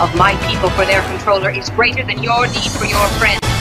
of my people for their controller is greater than your need for your friends.